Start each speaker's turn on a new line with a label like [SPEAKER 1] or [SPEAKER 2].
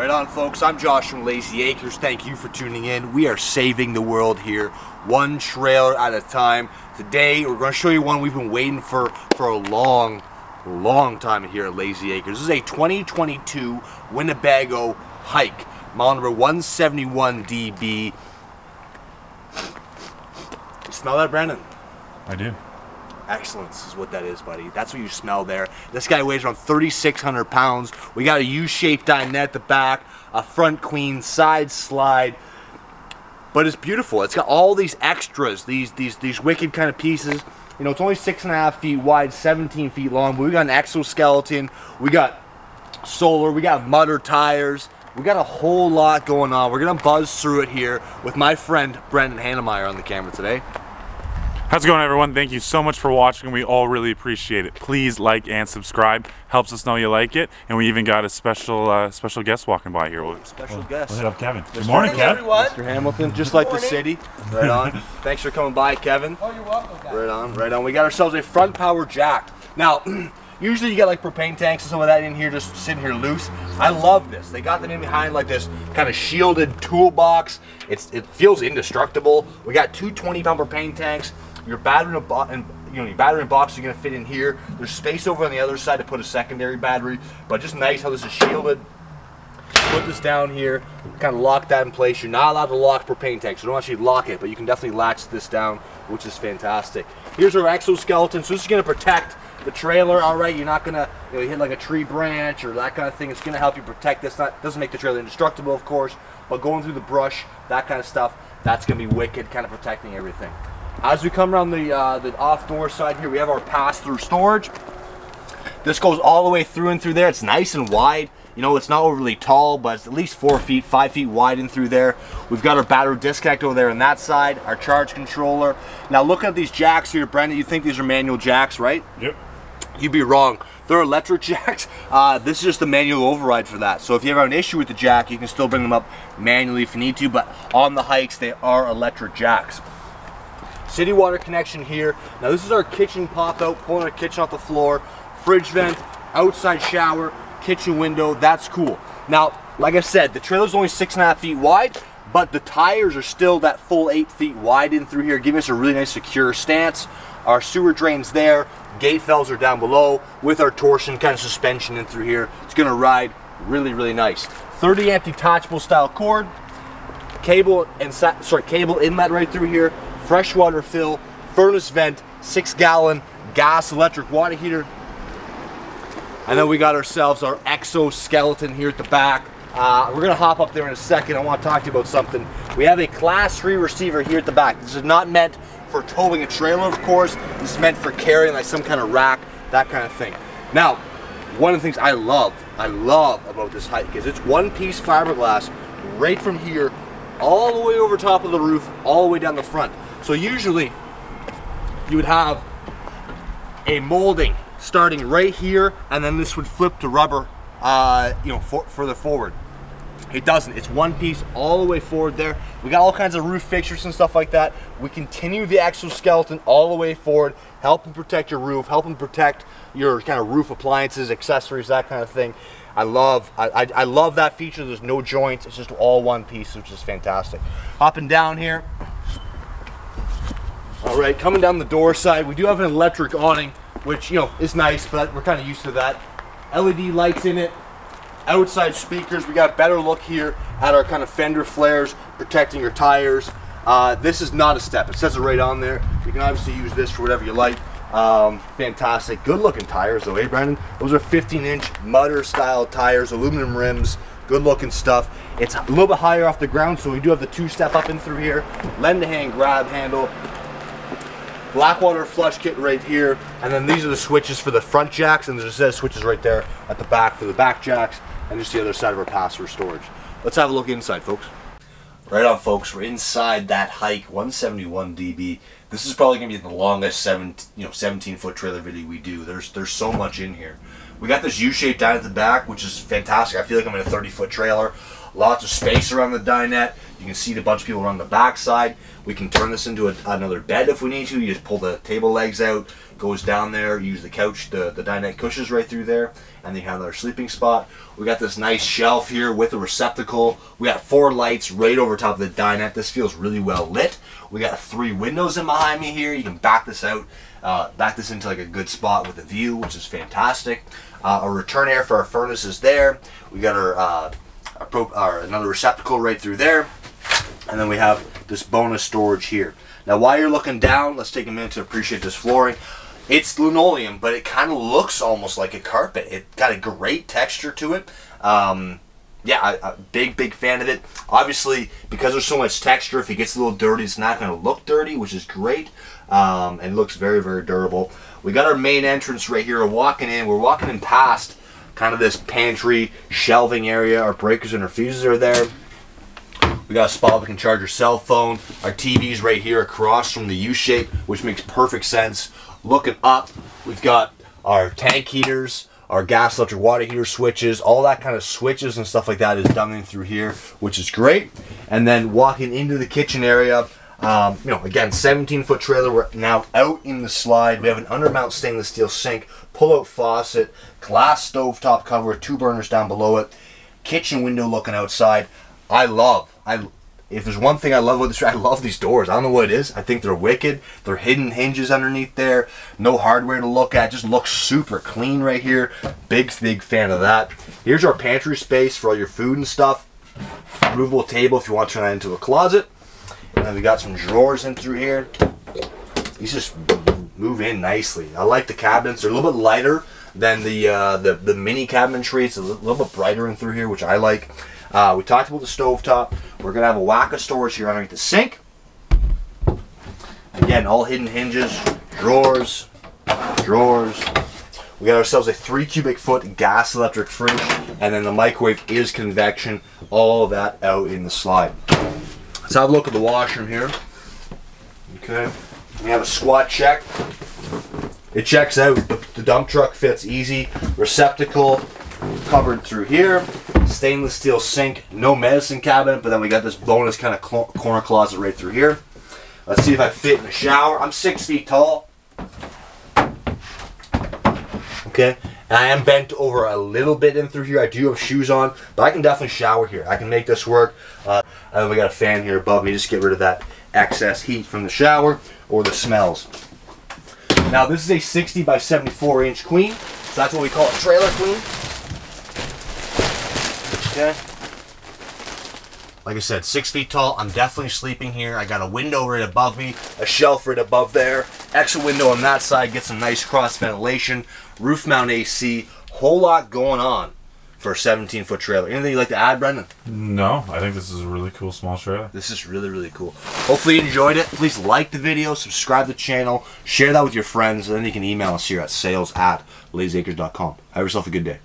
[SPEAKER 1] Right on, folks. I'm Josh from Layzee Acres. Thank you for tuning in. We are saving the world here, one trailer at a time. Today, we're going to show you one we've been waiting for for a long, long time here at Layzee Acres. This is a 2022 Winnebago Hike, model number 171DB. You smell that, Brandon?
[SPEAKER 2] I do.
[SPEAKER 1] Excellence is what that is, buddy. That's what you smell there. This guy weighs around 3,600 pounds. We got a U-shaped dinette at the back, a front queen, side slide. But it's beautiful. It's got all these extras, these these these wicked kind of pieces. You know, it's only six and a half feet wide, 17 feet long. But we got an exoskeleton. We got solar. We got Mudder tires. We got a whole lot going on. We're gonna buzz through it here with my friend Brendan Hannemeyer on the camera today.
[SPEAKER 2] How's it going everyone? Thank you so much for watching. We all really appreciate it. Please like and subscribe. Helps us know you like it. And we even got a special uh, special guest walking by here. We'll,
[SPEAKER 1] Special
[SPEAKER 2] we'll,
[SPEAKER 1] guest.
[SPEAKER 2] We'll hit up Kevin. Good
[SPEAKER 1] morning,
[SPEAKER 2] morning, Kev.
[SPEAKER 3] everyone.
[SPEAKER 1] Mr. Hamilton, just like the city. Right on. Thanks for coming by, Kevin.
[SPEAKER 3] Oh, you're welcome, guys.
[SPEAKER 1] Right on, right on. We got ourselves a front power jack. Now, usually you get like propane tanks and some of that in here just sitting here loose. I love this. They got them in behind like this kind of shielded toolbox. It's It feels indestructible. We got two 20 pound propane tanks. Your battery and, and you know your battery box is gonna fit in here. There's space over on the other side to put a secondary battery, but just nice how this is shielded put this down here, kind of lock that in place. You're not allowed to lock propane tanks. You don't actually lock it, but you can definitely latch this down, which is fantastic. Here's our exoskeleton. So this is going to protect the trailer. All right, you're not going to you know, hit like a tree branch or that kind of thing. It's going to help you protect this. Not doesn't make the trailer indestructible, of course, but going through the brush, that kind of stuff, that's going to be wicked, kind of protecting everything. As we come around the uh, the off door side here, we have our pass-through storage. This goes all the way through and through there. It's nice and wide. You know, it's not overly tall, but it's at least four feet, five feet wide in through there. We've got our battery disconnect over there on that side, our charge controller. Now looking at these jacks here, Brendan, you think these are manual jacks, right?
[SPEAKER 2] Yep.
[SPEAKER 1] You'd be wrong. They're electric jacks. Uh, this is just the manual override for that. So if you ever have an issue with the jack, you can still bring them up manually if you need to, but on the hikes, they are electric jacks. City water connection here. Now this is our kitchen pop out, pulling our kitchen off the floor, fridge vent, outside shower, kitchen window, that's cool. Now, like I said, the trailer's only six and a half feet wide, but the tires are still that full eight feet wide in through here, giving us a really nice secure stance. Our sewer drain's there, gate fells are down below with our torsion kind of suspension in through here. It's gonna ride really, really nice. 30 amp detachable style cord, cable and sorry cable inlet right through here freshwater fill furnace vent six gallon gas electric water heater. And then we got ourselves our exoskeleton here at the back. Uh, we're gonna hop up there in a second. I want to talk to you about something. We have a class 3 receiver here at the back. This is not meant for towing a trailer of course. This is meant for carrying like some kind of rack that kind of thing. Now one of the things i love i love about this hike is it's one piece fiberglass right from here all the way over top of the roof, all the way down the front. So usually you would have a molding starting right here, and then this would flip to rubber, uh, you know, for, further forward. It doesn't. It's one piece all the way forward there. We got all kinds of roof fixtures and stuff like that. We continue the exoskeleton all the way forward, helping protect your roof, helping protect your kind of roof appliances, accessories, that kind of thing. I love I, I, I love that feature. There's no joints. It's just all one piece, which is fantastic. Hopping down here. All right, coming down the door side, we do have an electric awning, which you know is nice, but we're kind of used to that. LED lights in it, outside speakers. We got a better look here at our kind of fender flares, protecting your tires. Uh, this is not a step. It says it right on there. You can obviously use this for whatever you like. Um, fantastic, good looking tires though, eh, Brandon? Those are 15 inch Mudder style tires, aluminum rims, good looking stuff. It's a little bit higher off the ground, so we do have the two step up in through here. Lend a hand grab handle. Blackwater flush kit right here, and then these are the switches for the front jacks, and there's a set of switches right there at the back for the back jacks, and just the other side of our pass-through storage. Let's have a look inside, folks. Right on, folks. We're inside that hike, 171 DB. This is probably gonna be the longest seven, you know, 17 foot trailer video we do. There's there's so much in here. We got this U-shape down at the back, which is fantastic. I feel like I'm in a 30 foot trailer. Lots of space around the dinette. You can seat a bunch of people around the back side. We can turn this into a, another bed if we need to. You just pull the table legs out, goes down there, use the couch, the, the dinette cushions right through there, and then you have another sleeping spot. We got this nice shelf here with a receptacle. We got four lights right over top of the dinette. This feels really well lit. We got three windows in behind me here. You can back this out, uh, back this into like a good spot with a view, which is fantastic. Uh, a return air for our furnace is there. We got our, uh, our another receptacle right through there. And then we have this bonus storage here. Now while you're looking down, let's take a minute to appreciate this flooring. It's linoleum, but it kind of looks almost like a carpet. It got a great texture to it. Um, yeah, a big, big fan of it. Obviously, because there's so much texture, if it gets a little dirty, it's not going to look dirty, which is great. Um, and looks very, very durable. We got our main entrance right here. We're walking in. We're walking in past kind of this pantry shelving area. Our breakers and our fuses are there. We got a spot we can charge your cell phone. Our TV's right here across from the U-shape, which makes perfect sense. Looking up, we've got our tank heaters, our gas, electric, water heater switches, all that kind of switches and stuff like that is done in through here, which is great. And then walking into the kitchen area, um, you know, again, 17 foot trailer. We're now out in the slide. We have an undermount stainless steel sink, pull out faucet, glass stovetop cover, two burners down below it, kitchen window looking outside. I love, I if there's one thing I love with this, I love these doors. I don't know what it is. I think they're wicked. They're hidden hinges underneath there. No hardware to look at. Just looks super clean right here. Big, big fan of that. Here's our pantry space for all your food and stuff. Removable table if you want to turn that into a closet. And we got some drawers in through here. These just move in nicely. I like the cabinets. They're a little bit lighter than the uh, the, the mini cabinetry. It's a little bit brighter in through here, which I like. Uh, we talked about the stove top. We're going to have a whack of storage here underneath the sink. Again, all hidden hinges, drawers, drawers. We got ourselves a three cubic foot gas electric fridge, and then the microwave is convection. All that out in the slide. Let's have a look at the washroom here. Okay, we have a squat check. It checks out. The, the dump truck fits easy. Receptacle covered through here. Stainless steel sink, no medicine cabinet, but then we got this bonus kind of corner closet right through here. Let's see if I fit in the shower. I'm six feet tall. Okay, I am bent over a little bit in through here. I do have shoes on, but I can definitely shower here. I can make this work. Uh, we got a fan here above me, just get rid of that excess heat from the shower or the smells. Now this is a 60 by 74 inch queen, so that's what we call a trailer queen. Okay. Like I said, six feet tall. I'm definitely sleeping here. I got a window right above me, a shelf right above there, extra window on that side, get some nice cross ventilation, roof mount AC, whole lot going on for a 17 foot trailer. Anything you'd like to add, Brendan?
[SPEAKER 2] No, I think this is a really cool small trailer.
[SPEAKER 1] This is really, really cool. Hopefully you enjoyed it. Please like the video, subscribe to the channel, share that with your friends, and then you can email us here at sales at layzeeacres.com. Have yourself a good day.